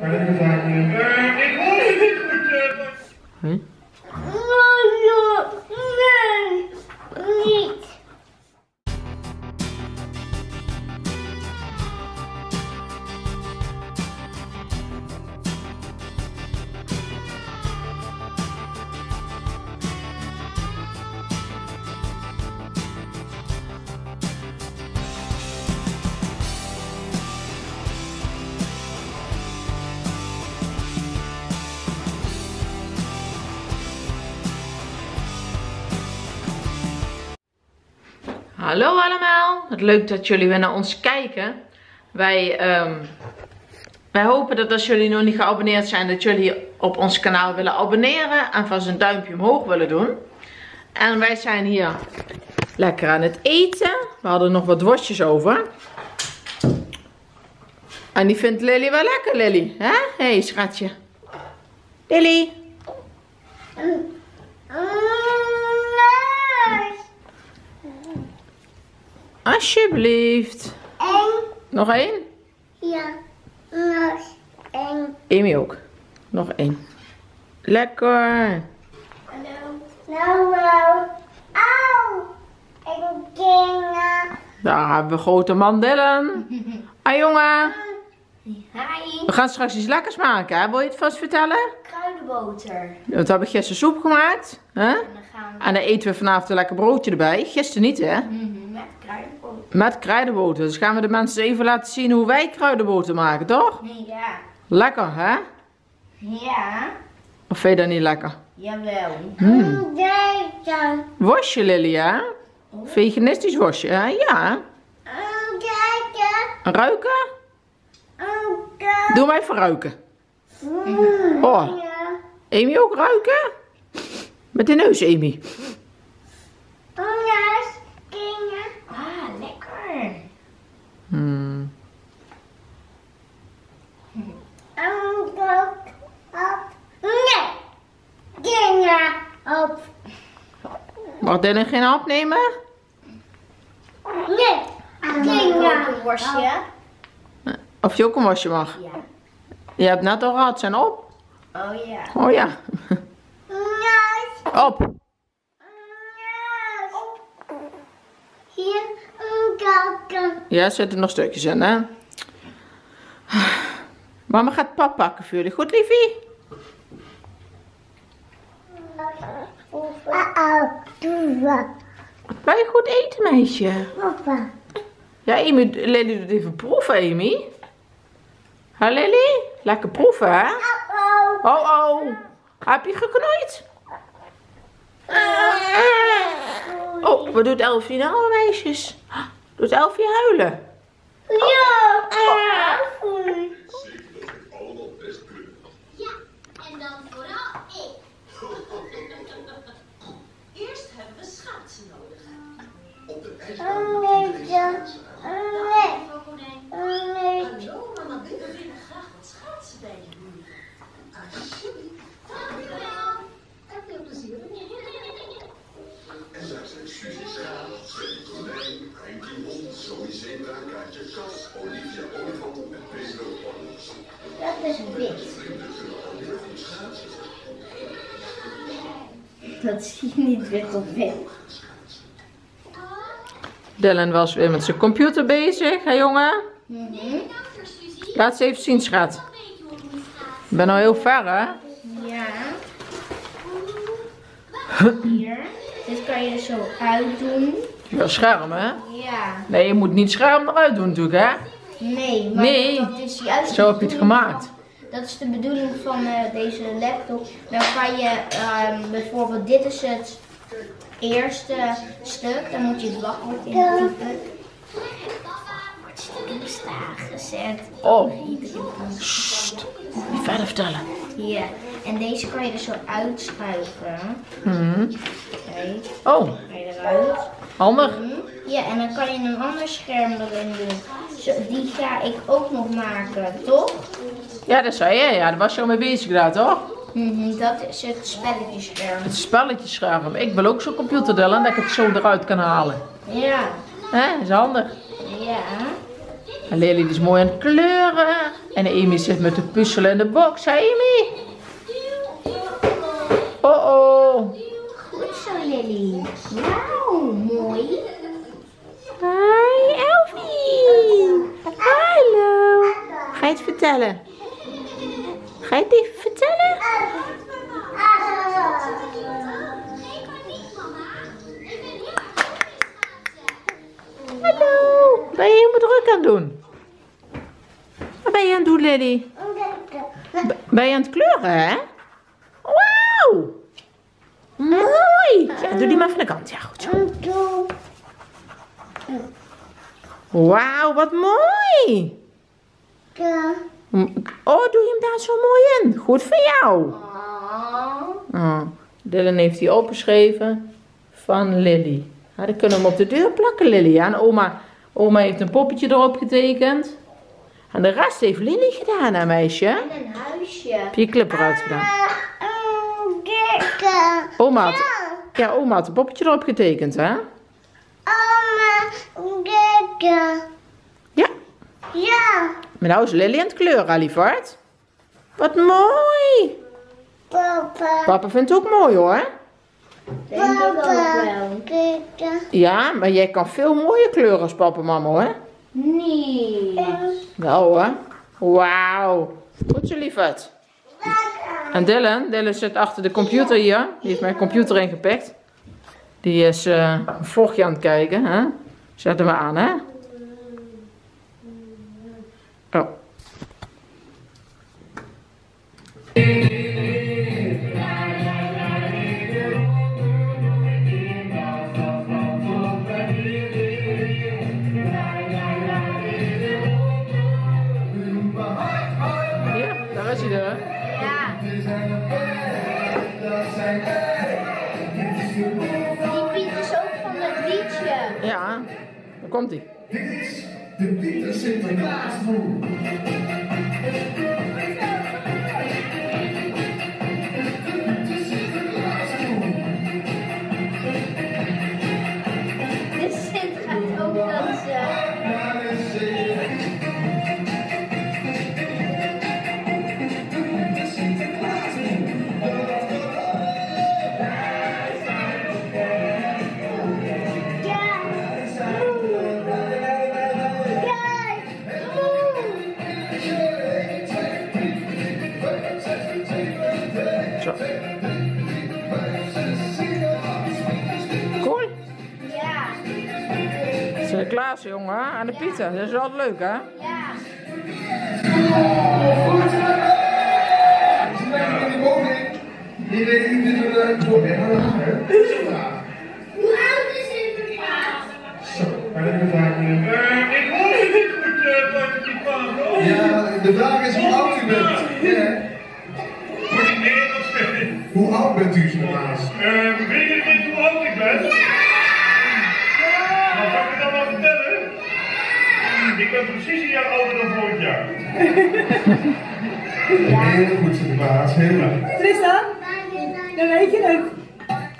Maar Hallo allemaal, leuk dat jullie weer naar ons kijken. Wij, ehm, wij hopen dat als jullie nog niet geabonneerd zijn, dat jullie op ons kanaal willen abonneren en vast een duimpje omhoog willen doen. En wij zijn hier lekker aan het eten. We hadden nog wat worstjes over. En die vindt Lily wel lekker, Lily. Hé, hey, schatje. Lily. Nee. Alsjeblieft. En Nog één? ja, nog een. Amy ook. Nog één. Lekker. Hallo. Nou, nou. Auw. Ik ging. Daar hebben we grote mandellen. Ah jongen. Hi. We gaan straks iets lekkers maken, hè? Wil je het vast vertellen? Kruidenboter. Want we hebben gisteren soep gemaakt. Hè? En dan gaan we En dan eten we vanavond een lekker broodje erbij. Gisteren niet, hè? Mhm, met kruidenboter. Met kruidenboter. Dus gaan we de mensen even laten zien hoe wij kruidenboter maken, toch? Ja. Lekker, hè? Ja. Of vind je dat niet lekker? Jawel. Hmm. Worstje, Lily, hè? Veganistisch worstje, hè? Ja. Ruiken? Doe mij even ruiken. Oh. Amy ook ruiken? Met de neus, Amy. Anders gingen. Ah, lekker. Hmm. Ook op. Nee. Gingen op. Mag Dylan geen hap nemen? Nee. Gingen. Een worstje. Of je ook een wasje mag? Ja. Je hebt net al gehad, zijn op. Oh ja. Oh ja. Op. Hier een kakken. Ja, er zitten nog stukjes in, hè? Mama gaat pap pakken voor jullie. Goed, liefie? Uh-oh. Doe wat. Wil je goed eten, meisje? Papa. Ja, Amy, Lily doet even proeven, Amy. Hè, Lily? Lekker proeven, hè? Uh-oh. Oh, oh. Heb je geknoeid? Oh, wat doet Elfie nou, meisjes? Doet Elfie huilen? Ja. Ja, en dan vooral ik. Eerst hebben we schaatsen nodig. Nee. Mevrouw Konijn. Nee. Hallo, mama Bill. We willen graag wat schaatsen bij je doen. Alsjeblieft. Dankjewel. En veel plezier. En daar zijn Suzy Schaap, Sven Konijn, Henkie Hond, Zoe Zebra, Kaatje Kas, Olivia Olifant en Pedro Ormos. Dat is wit. Dat zie je niet wit op wit. Dylan was weer met zijn computer bezig, hè jongen? Mhm. Laat ze even zien, schat. Ik ben al heel ver, hè? Ja. Hier. Dit kan je zo uitdoen. Ja, scherm, hè? Ja. Nee, je moet niet scherm eruit doen natuurlijk, hè? Nee, maar Nee. dat is juist Zo heb je het gemaakt. Dat is de bedoeling van eh, deze laptop. Dan kan je ehm, bijvoorbeeld, dit is het eerste stuk. Dan moet je het wachtwoord intypen. Staan gezet. Oh, kan- Sst. Niet verder vertellen. Ja, en deze kan je er zo uitschuiven. Mhm. Kijk, Oh, ga je eruit. handig. Ja, en dan kan je een ander scherm erin doen. Die ga ik ook nog maken, toch? Ja, dat zei je. Ja, daar was je al mee bezig daar, toch? Mhm, dat is het spelletjescherm. Het spelletjescherm. Ik wil ook zo'n computer Dylan, dat ik het zo eruit kan halen. Ja, Hè, is handig. ja. En Lily is mooi aan het kleuren. En Amy zit met de puzzel in de box. Hè Amy? Oh oh. Goed zo, Lily. Wauw, mooi. Hi Hallo. Ga je het vertellen? Ga je het even vertellen? Hallo. Ben je helemaal druk aan het doen? Wat ben je aan het doen? B- Ben je aan het kleuren hè? Wauw. Mooi. Doe die maar van de kant. Ja, goed zo. Wauw, wat mooi. Oh, doe je hem daar zo mooi in. Goed voor jou. Oh, Dylan heeft die opgeschreven van Lily. Ja, dan kunnen we hem op de deur plakken, Lily. Ja, en oma, oma heeft een poppetje erop getekend. En de rest heeft Lily gedaan, hè meisje. En een huisje. Heb je clip eruit gedaan? Oma had, ja, oma had een poppetje erop getekend, hè? Ja. Ja, Maar nou is Lily aan het kleuren, lieverd. Wat mooi. papa. Papa vindt het ook mooi, hoor. Ook wel. Ja, maar jij kan veel mooier kleuren als papa en mama, hoor. Nee. Wel, hoor. Wauw. Goed zo, lieverd. En Dylan, Dylan zit achter de computer hier. Die heeft mijn computer ingepikt. Die is eh, een vlogje aan het kijken, hè. Zet hem maar aan, hè. Daar Eh, ik hoor je niet goed, eh, buiten die paard. hoor. Ja, de vraag is hoe oud u bent. Precies een jaar ouder dan vorig jaar. Heel goed, Sinterklaas. Heel goed. Tristan, dan weet je het.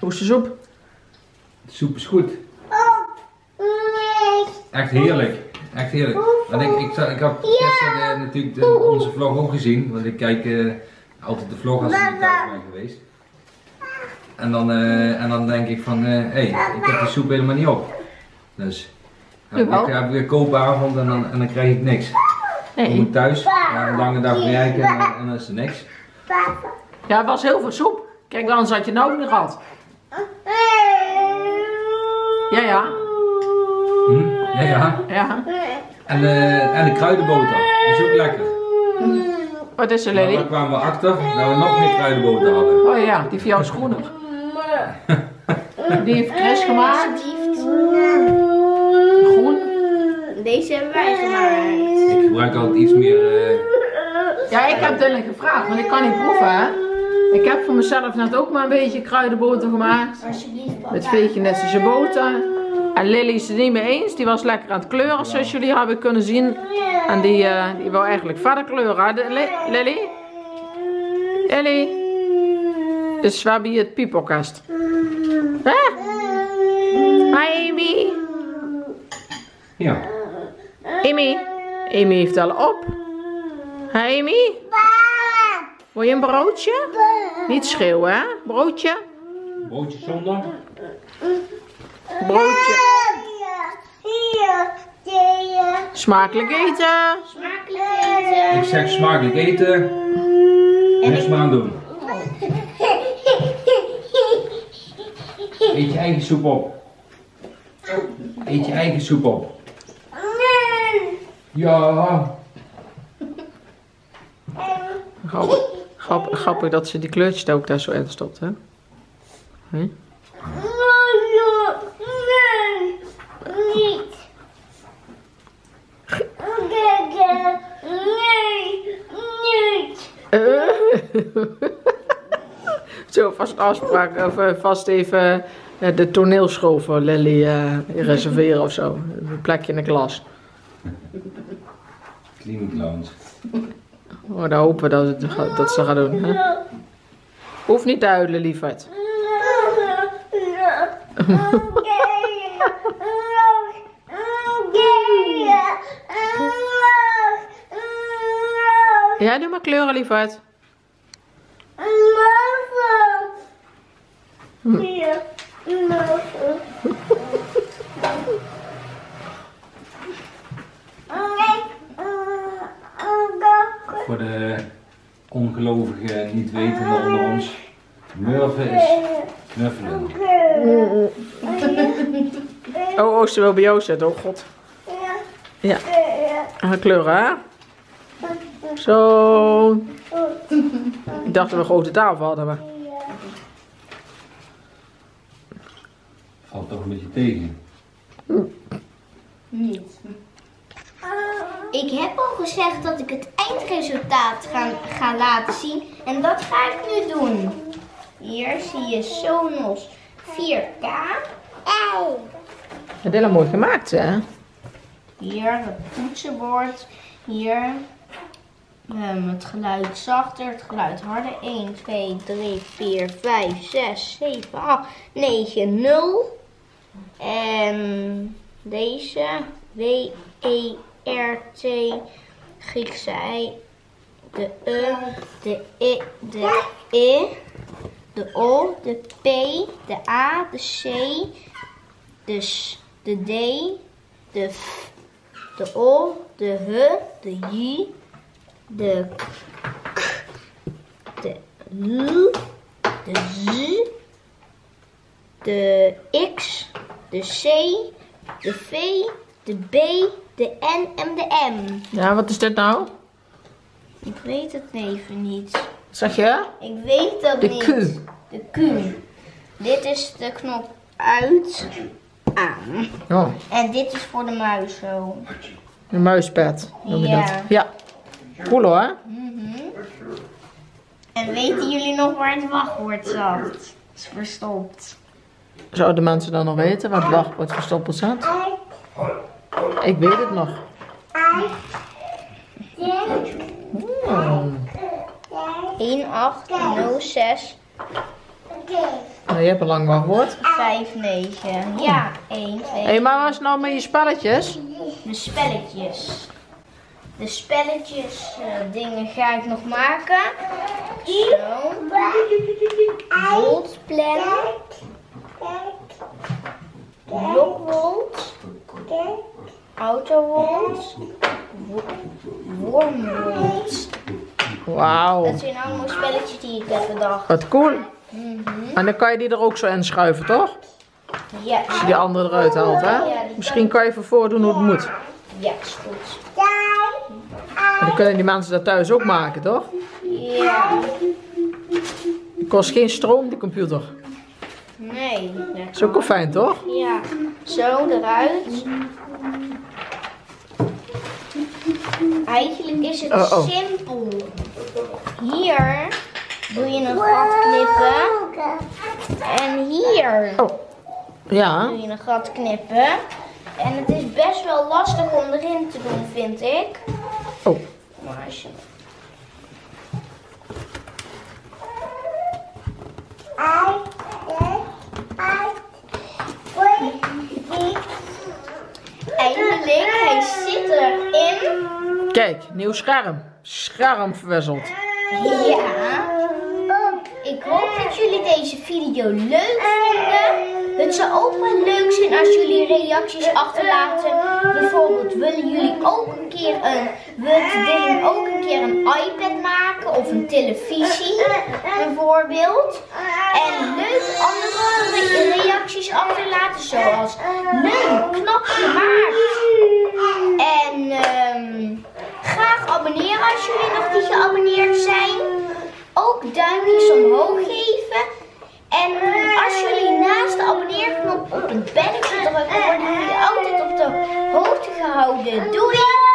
Hoe is de soep? De soep is goed. Echt heerlijk. Echt heerlijk. Want ik, ik, ik heb gisteren eh, natuurlijk de- onze vlog ook gezien. Want ik kijk eh, altijd de vlog als ik niet thuis ben geweest. En dan, eh, en dan denk ik van, hé, hey, ik heb die soep helemaal niet op. Dus ik heb weer koopavond en dan, en dan krijg ik niks. Nee. ik thuis, na een lange dag werken en, dan- en dan is er niks. Ja, het was heel veel soep. Kijk, anders had je nou ook niet gehad. Ja, ja. Hm? Ja, ja. Ja. En, eh, en de kruidenboter, dat is ook lekker. Wat is er, Maar Lily? daar kwamen we achter dat we nog meer kruidenboter hadden. Oh ja, die van jou is groener. Die heeft Chris gemaakt. Groen. Deze hebben wij gemaakt. Ik gebruik altijd iets meer. eh, Ja, ik heb Dylan gevraagd, want ik kan niet proeven, hè. Ik heb voor mezelf net ook maar een beetje kruidenboter gemaakt. Alsjeblieft, papa. Met boter. En Lily is het niet mee eens. Die was lekker aan het kleuren, zoals jullie hebben kunnen zien. En die, eh, die wou eigenlijk verder kleuren. de- Li- Lily? Lily? Dus we hebben hier het piepelkast. Hè? Hi Amy. ja. Amy. Amy heeft al op. Hé Amy? Wil je een broodje? Niet schreeuwen, hè? Broodje? Broodje zonder? Broodje. Smakelijk eten. Smakelijk eten. Ik zeg smakelijk eten. Niks maar aan doen. Eet je eigen soep op. Eet je eigen soep op. Ja. Grappig, grappig, grappig dat ze die kleurtjes ook daar zo in stopt, hè? Hm? Niet. Nee, niet. Zo, vast afspraak, of eh, vast even eh, de toneelschool voor Lily eh, reserveren of zo. Een plekje in de klas. Lounge. Oh, dan hopen we dat, het, dat ze gaat doen. Hè? Hoeft niet te huilen, lieverd. Ja, doe maar kleuren, lieverd. Voor ongelovige, niet wetende onder ons. Murven is knuffelen. Oh, oh, ze wil bij jou zitten. Oh, god. Ja. Gaan kleuren, hè? Zo. Ik dacht dat we een grote tafel hadden, maar... Valt toch een beetje tegen. Niet. Ik heb al gezegd dat ik het eindresultaat ga, ga laten zien. En dat ga ik nu doen. Hier zie je Sonos 4K. Het is heel mooi gemaakt, hè? Hier het toetsenbord. Hier ehm, het geluid zachter, het geluid harder. 1, 2, 3, 4, 5, 6, 7, 8, 9, 0. En deze W, E, R, T, Griekse I, de E, de I, de I, de O, de P, de A, de C, de S, de D, de F, de O, de H, de J, de K, de L, de Z, de X, de C, de V, de B, de N en de M. Ja, wat is dit nou? Ik weet het even niet. Zeg je? Ik weet dat De niet. Q. De Q. Dit is de knop uit, aan. Oh, En dit is voor de muis zo. een muispad. Noem je Ja. dat? Ja. Cool hoor. En weten jullie nog waar het wachtwoord zat? is verstopt. Zouden mensen dan nog weten waar het wachtwoord verstoppeld zat? Ik weet het nog. Hmm. 1806 Nou, je hebt een lang wachtwoord. 59. Ja, 1, 2. Hé, hey, maar wat is nou met je spelletjes? De spelletjes. De spelletjes eh, dingen ga ik nog maken. Zo. Voltplan. Blokwold. Autowold. Wo- Wormwold. Wauw. Dat zijn allemaal spelletjes die ik heb bedacht. Wat cool. En dan kan je die er ook zo in schuiven, toch? Ja, Als je die andere eruit haalt, hè? Misschien kan je even voordoen hoe het moet. ja, is goed. En dan kunnen die mensen dat thuis ook maken, toch? Ja, Het kost geen stroom, die computer. nee. Dat is ook wel fijn, toch? Ja, zo eruit. Eigenlijk is het Oh, oh. simpel. Hier doe je een gat knippen. En hier Oh. Ja. doe je een gat knippen. En het is best wel lastig om erin te doen, vind ik. Oh. Maar als je... Eindelijk, hij zit erin. Kijk, nieuw scherm. Scherm verwisseld. Ja. Ik hoop dat jullie deze video leuk vonden. Het zou ook wel leuk zijn als jullie reacties achterlaten. Bijvoorbeeld willen jullie ook een keer een, wilt Dylan ook een keer een iPad maken of een televisie bijvoorbeeld. En leuk andere re- reacties achterlaten zoals leuk, knap gemaakt. En ehm, graag abonneren als jullie nog niet geabonneerd zijn. Ook duimpjes omhoog geven. En als jullie naast de abonneerknop op het belletje drukken, worden jullie altijd op de hoogte gehouden. Doei!